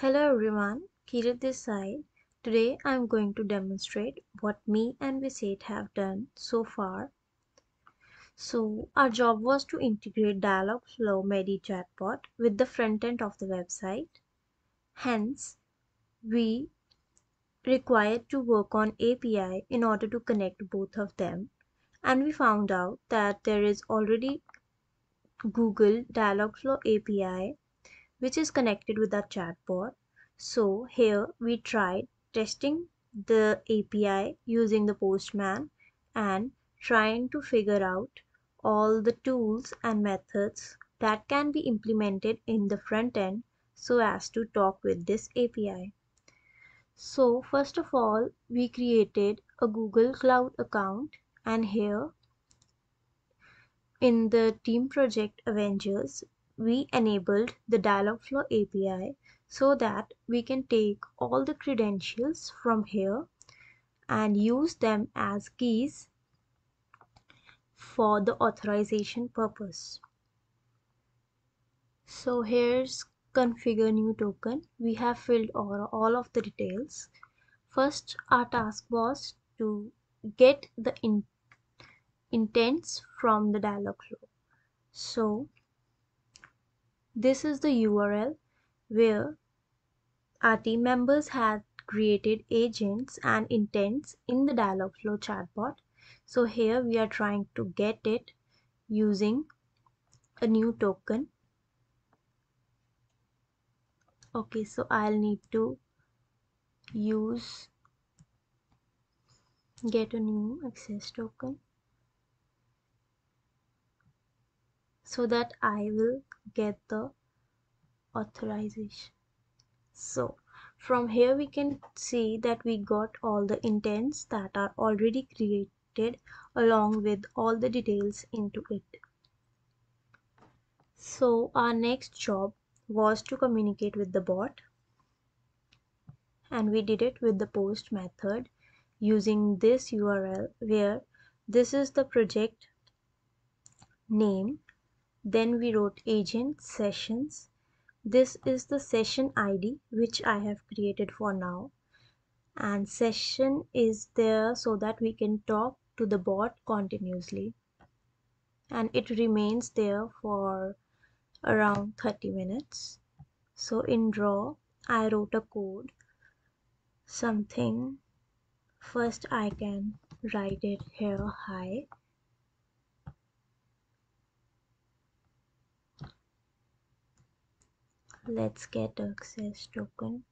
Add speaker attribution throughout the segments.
Speaker 1: Hello everyone, Keerat this side. Today I'm going to demonstrate what me and Viset have done so far. So our job was to integrate Dialogflow Medi chatbot with the front end of the website. Hence, we required to work on API in order to connect both of them. And we found out that there is already Google Dialogflow API which is connected with our chatbot. So here we tried testing the API using the Postman and trying to figure out all the tools and methods that can be implemented in the front end so as to talk with this API. So first of all, we created a Google Cloud account and here in the team project Avengers, we enabled the Dialogflow API so that we can take all the credentials from here and use them as keys for the authorization purpose. So here's configure new token. We have filled all, all of the details. First our task was to get the in, intents from the dialog flow. So this is the URL where our team members had created agents and intents in the Dialogflow chatbot. So here we are trying to get it using a new token. Okay, so I'll need to use get a new access token so that I will get the authorization. So from here we can see that we got all the intents that are already created along with all the details into it. So our next job was to communicate with the bot and we did it with the post method using this URL where this is the project name then we wrote agent sessions. This is the session id which i have created for now. And session is there so that we can talk to the bot continuously. And it remains there for around 30 minutes. So in draw i wrote a code. Something. First i can write it here. Hi let's get access token.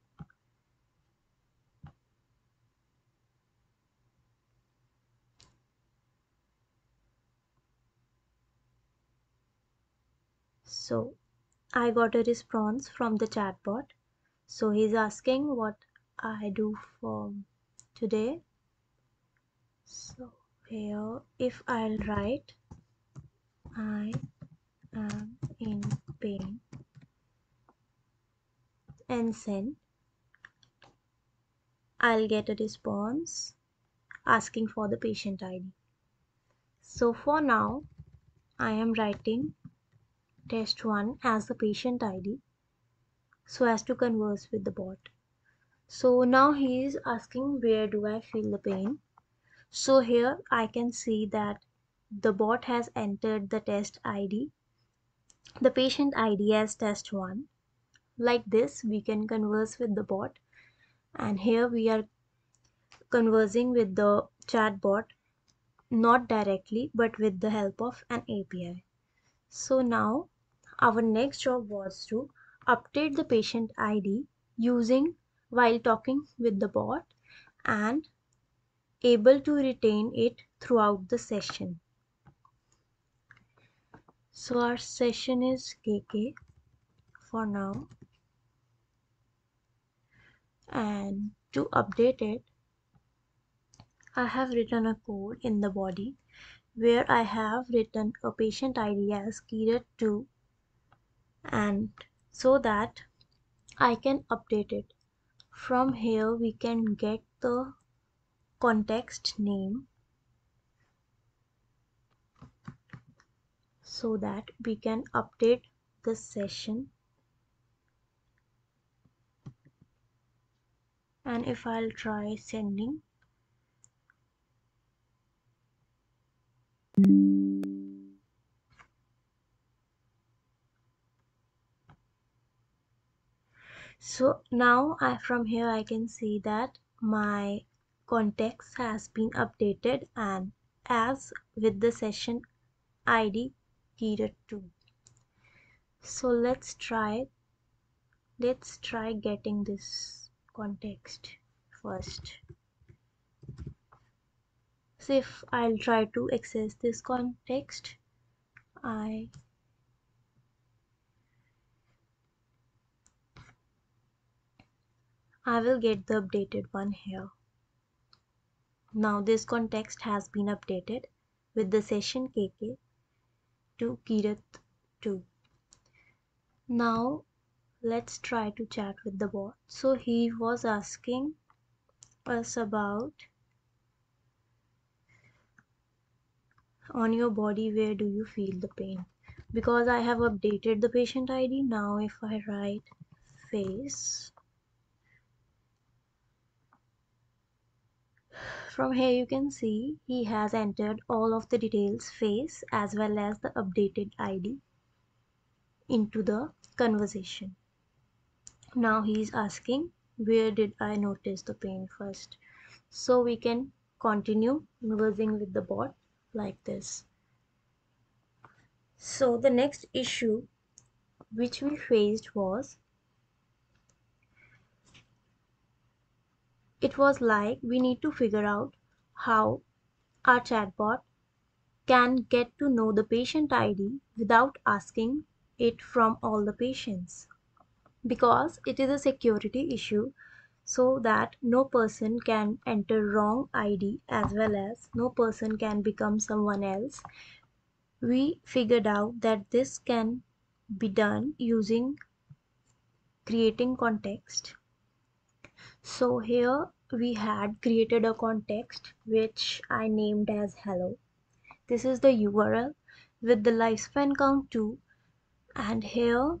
Speaker 1: So I got a response from the chatbot. So he's asking what I do for today. So here if I'll write I am in pain and send. I'll get a response asking for the patient ID so for now I am writing test 1 as the patient ID so as to converse with the bot. So now he is asking where do I feel the pain? So here I can see that the bot has entered the test ID the patient ID as test 1 like this we can converse with the bot. And here we are conversing with the chatbot not directly but with the help of an API so now our next job was to update the patient ID using while talking with the bot and able to retain it throughout the session. So our session is KK for now and to update it I have written a code in the body where I have written a patient ID as Kirat2 and so that I can update it. From here we can get the context name so that we can update the session and if I'll try sending. So now I from here I can see that my context has been updated and as with the session id period 2 so let's try let's try getting this context first. So if I'll try to access this context I I will get the updated one here. Now this context has been updated with the session KK to Kirat 2 now let's try to chat with the bot. So he was asking us about on your body where do you feel the pain? Because I have updated the patient ID now if I write face from here you can see he has entered all of the details face as well as the updated ID into the conversation now he's asking where did I notice the pain first? So we can continue conversing with the bot like this. So the next issue which we faced was it was like we need to figure out how our chatbot can get to know the patient ID without asking it from all the patients because it is a security issue so that no person can enter wrong ID as well as no person can become someone else. We figured out that this can be done using creating context. So here we had created a context which I named as hello. This is the URL with the lifespan count 2 and here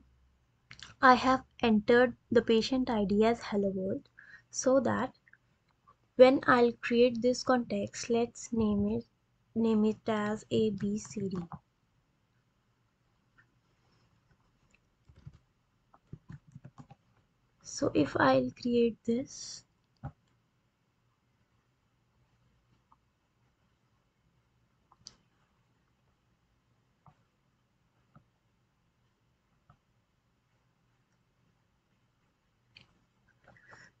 Speaker 1: I have entered the patient ID as hello world so that when I'll create this context let's name it name it as ABCD so if I'll create this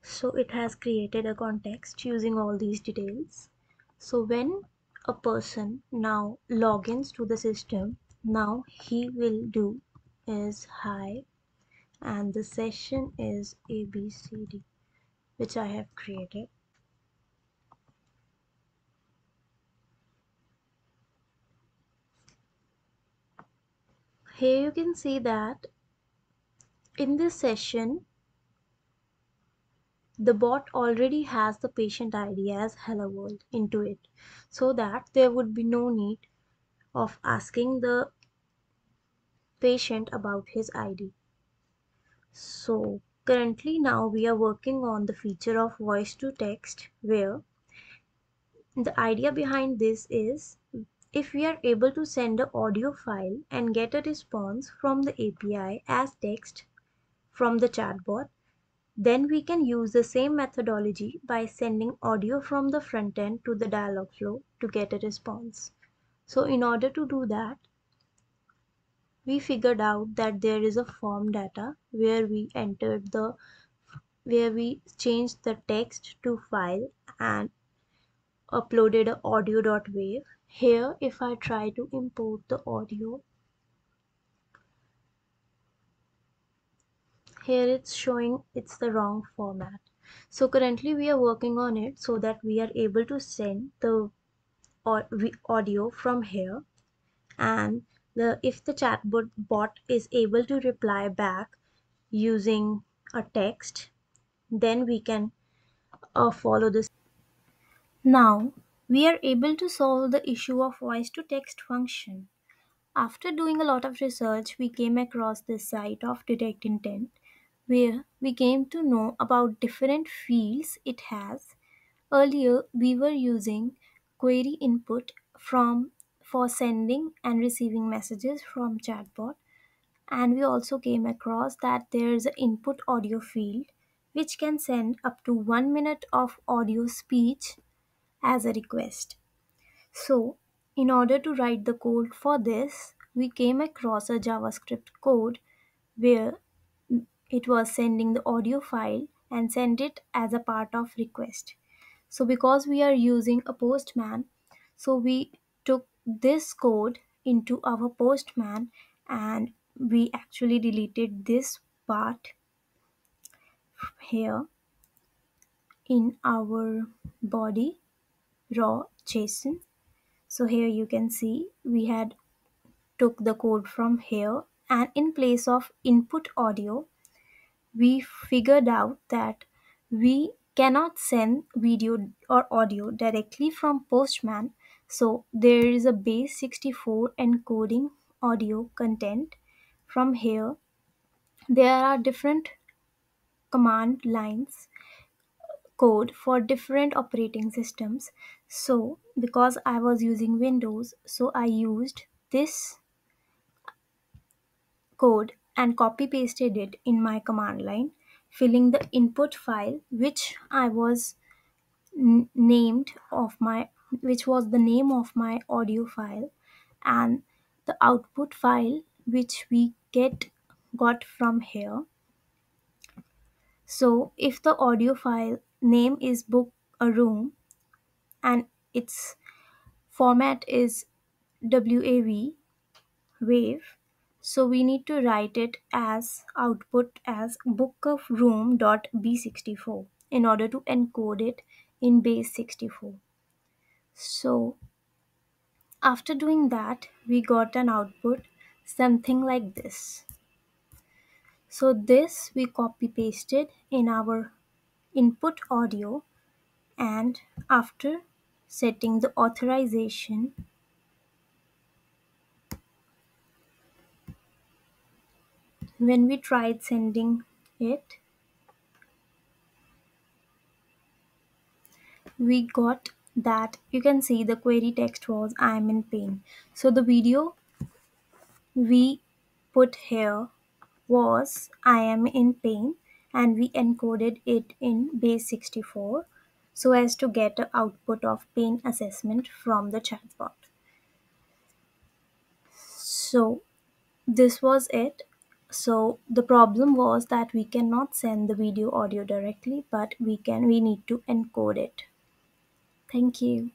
Speaker 1: so it has created a context using all these details. So when a person now logins to the system now he will do is hi and the session is abcd which i have created. Here you can see that in this session the bot already has the patient ID as hello world into it so that there would be no need of asking the patient about his ID. So currently now we are working on the feature of voice to text where the idea behind this is if we are able to send an audio file and get a response from the API as text from the chatbot then we can use the same methodology by sending audio from the front end to the Dialogflow to get a response. So in order to do that, we figured out that there is a form data where we entered the where we changed the text to file and uploaded a audio.wav. Here if I try to import the audio here it's showing it's the wrong format. So currently we are working on it so that we are able to send the audio from here. And the if the chatbot bot is able to reply back using a text then we can uh, follow this. Now we are able to solve the issue of voice to text function. After doing a lot of research we came across this site of detect intent where we came to know about different fields it has. Earlier, we were using query input from for sending and receiving messages from chatbot and we also came across that there's an input audio field which can send up to 1 minute of audio speech as a request. So, in order to write the code for this, we came across a JavaScript code where it was sending the audio file and send it as a part of request. So because we are using a postman, so we took this code into our postman and we actually deleted this part here in our body raw json so here you can see we had took the code from here and in place of input audio we figured out that we cannot send video or audio directly from postman. So there is a base 64 encoding audio content from here. There are different command lines code for different operating systems. So because i was using windows so i used this code and copy pasted it in my command line filling the input file which i was n- named of my which was the name of my audio file and the output file which we get got from here. So if the audio file name is book a room and its format is wav wave so we need to write it as output as book of room dot b64 in order to encode it in base 64 so after doing that we got an output something like this. So this we copy pasted in our input audio and after setting the authorization when we tried sending it we got that you can see the query text was I am in pain. So the video we put here was I am in pain and we encoded it in base 64 so as to get an output of pain assessment from the chatbot. So this was it. So the problem was that we cannot send the video audio directly but we can we need to encode it. Thank you.